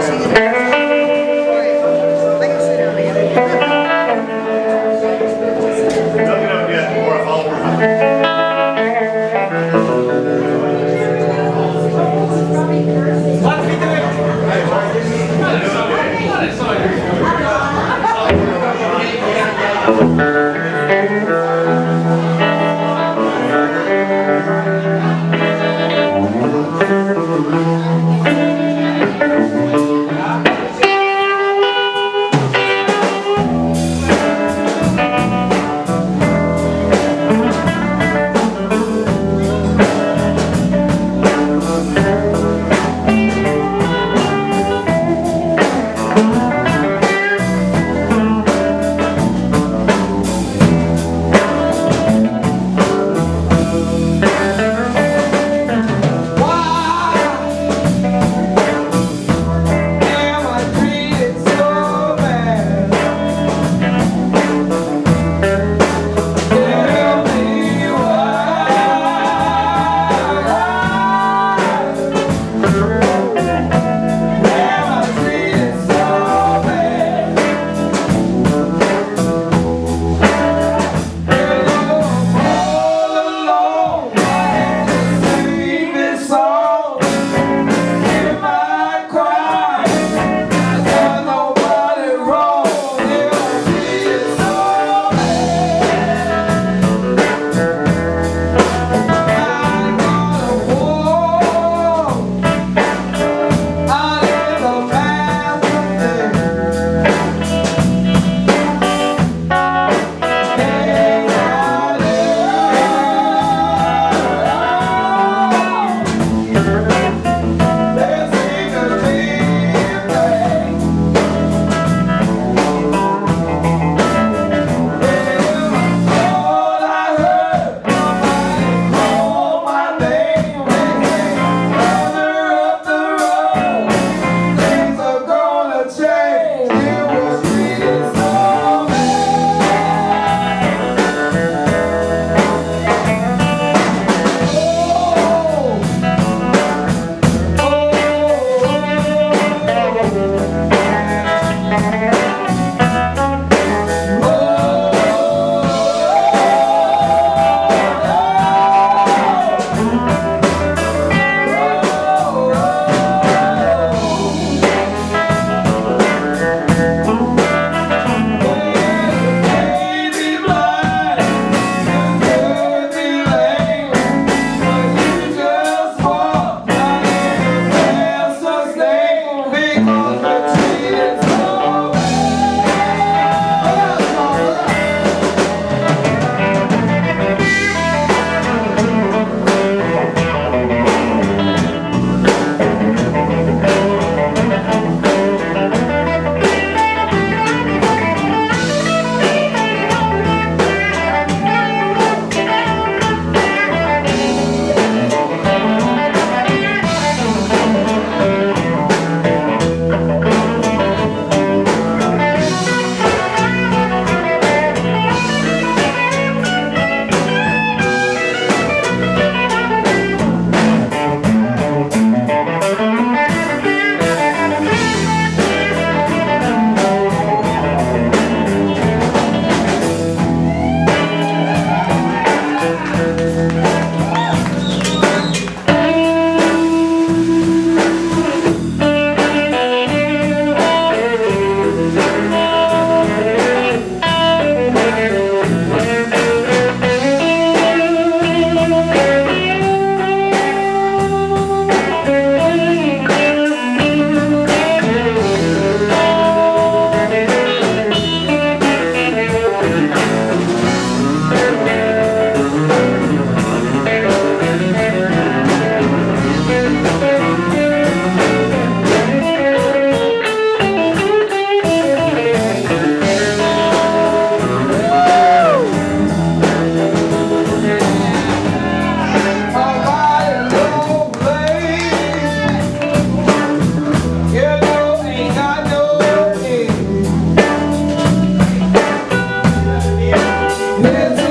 Amen. Música Mesmo